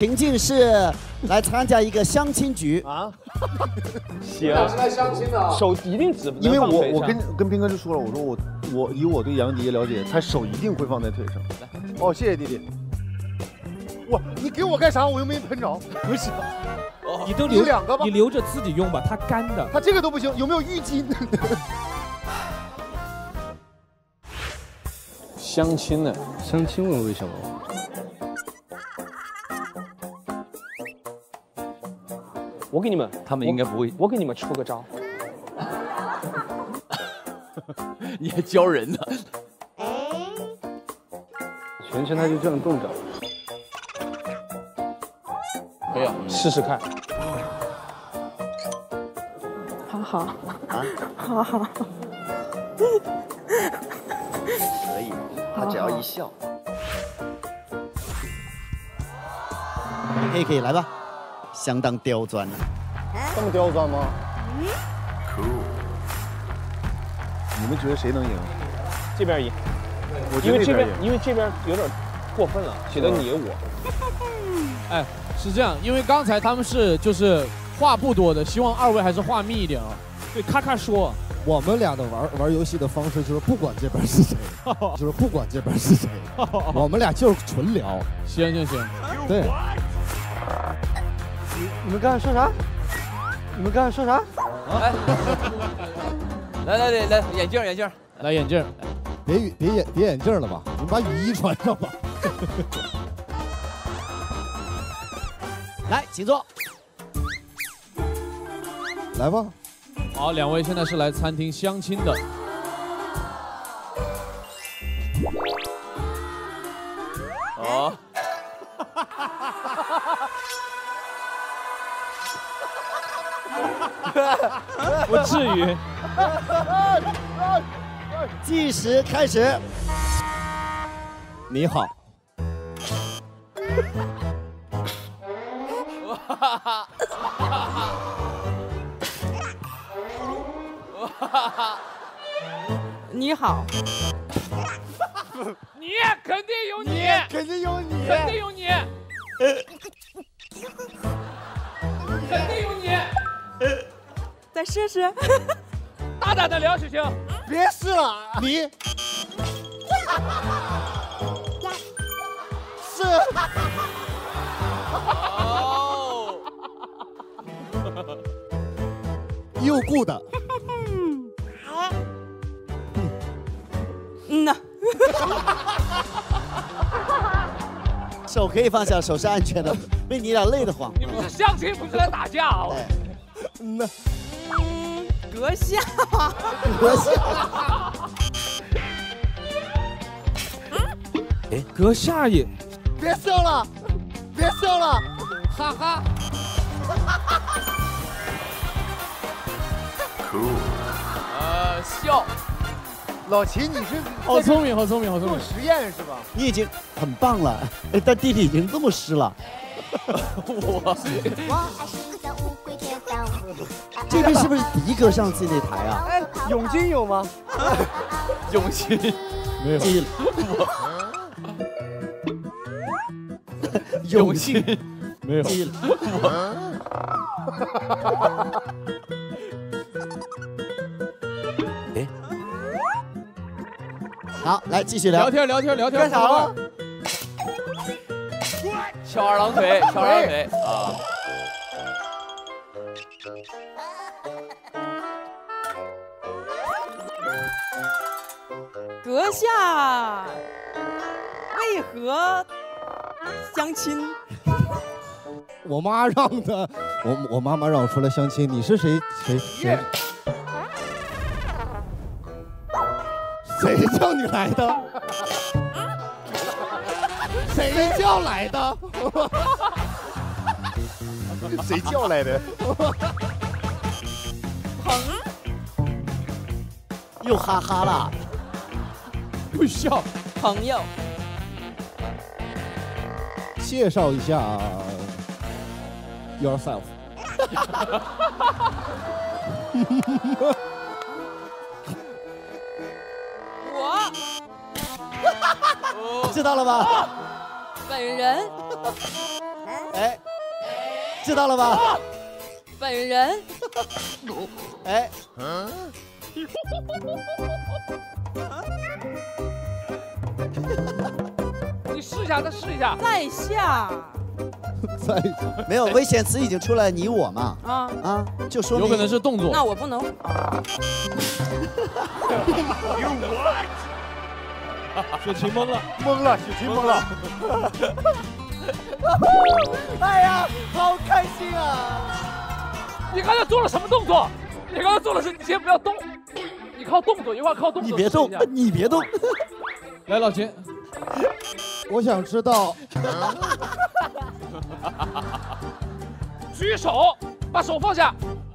情境是来参加一个相亲局啊，行是来相亲的啊手一定只能因为我我跟跟斌哥就说了，我说我我以我对杨迪了解，他手一定会放在腿上。来哦，谢谢弟弟。哇，你给我干啥？我又没喷着。不是，你都留你两个吧你留着自己用吧，它干的。它这个都不行，有没有浴巾？相亲呢？相亲问为什么？我给你们，他们应该不会。我给你们出个招，你还教人呢？全程他就这样动着。可以啊，试试看。好好啊，好好，可以，他只要一笑。可以可以，来吧，相当刁钻啊。这么刁钻吗？你们觉得谁能赢？这边赢，我觉因为这。边因为这边有点过分了，写的你我。哎，是这样，因为刚才他们是就是话不多的，希望二位还是话密一点啊。对，咔咔说。我们俩的玩玩游戏的方式就是不管这边是谁，就是不管这边是谁，我们俩就是纯聊。行行行，对，你们刚才说啥？你们刚才说啥？啊来来来来，眼镜眼镜，来眼镜，别别眼别眼镜了吧，你们把雨衣穿上吧。来，请坐。来吧，好，两位现在是来餐厅相亲的。哦，不至于。计时开始。你好，你好，你肯定有你，肯定有你，肯定有你，肯定有你，再试试。大胆的聊行行。别试了，你。是。哦，又 good，嗯。呐，手可以放下，手是安全的，被你俩累得慌。你们是相亲，不是来打架啊！哎，嗯呐，嗯，阁下，阁下，哎阁下也，别笑了，别笑了，哈哈。呃，笑，老齐你是好聪明，好聪明，好聪明。做实验是吧？你已经很棒了，哎，但弟弟已经这么湿了。我这边是不是迪哥上次那台啊？哎，永金有吗？用心，没有，记了，用心，没有。记了。哎，好，来继续聊聊。天，聊天，聊天。干啥了？翘二郎腿，翘二郎腿啊！阁下为何相亲？我妈让的，我我妈妈让我出来相亲，你是谁谁谁？谁叫你来的？谁叫来的？谁叫来的？又哈哈了。不笑。朋友，介绍一下 yourself。我知道了吧？本人哎，知道了吧？本人哎，你下，再试一下。在下 在没有危险词已经出来，你我嘛，啊，啊，就说明有可能是动作。那我不能。雪琴懵了，懵了，雪琴懵了。哎呀，好开心啊！你刚才做了什么动作？你刚才做的是，你先不要动，你靠动作，一会儿靠动作。你别动你别动。来老秦，我想知道，举手，把手放下，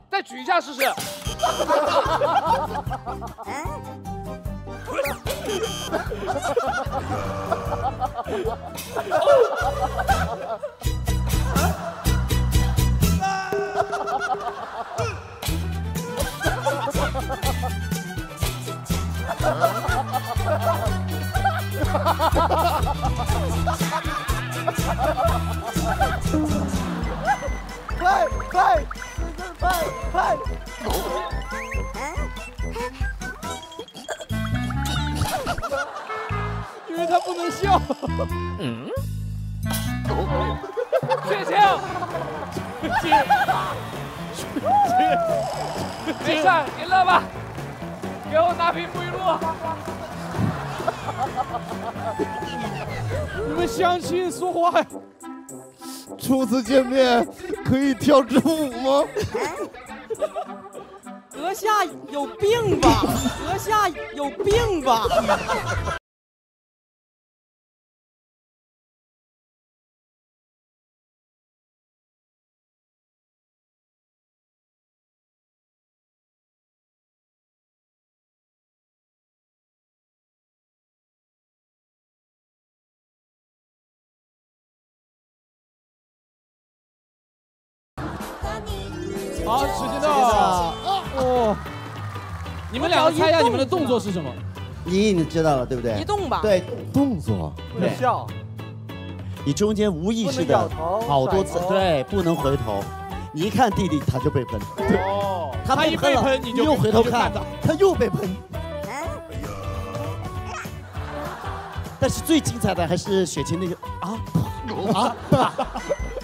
再举一下试试。快快快快！因为他不能笑。嗯雪晴，没事，你乐吧。给我拿瓶沐浴露。你们相亲说话呀？初次见面可以跳支舞吗？阁下有病吧？阁下有病吧？好，时间到。哦，你们两个猜一下你们的动作是什么？你已经知道了，对不对？移动吧。对，动作，对。笑，你中间无意识的好多次对，不能回头。你一看弟弟，他就被喷，哦，他他一被了喷你就又回头看他又被喷。但是最精彩的还是雪琴那个啊啊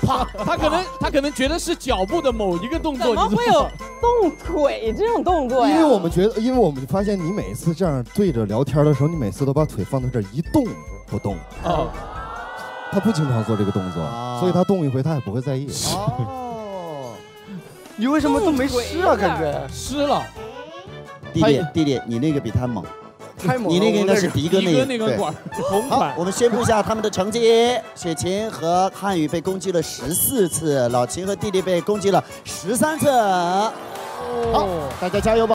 啪啪，他可能他可能觉得是脚步的某一个动作，怎么会有动腿这种动作呀？因为我们觉得，因为我们发现你每次这样对着聊天的时候，你每次都把腿放在这儿一动不动。哦，他不经常做这个动作，啊所以他动一回他也不会在意。哦，你为什么都没湿啊？感觉湿了，弟弟弟弟，你那个比他猛，太猛了。你那个应该是迪哥那个对那个管，同好款，。我们宣布一下他们的成绩：雪琴和汉语被攻击了十四次，老秦和弟弟被攻击了十三次。好，大家加油吧！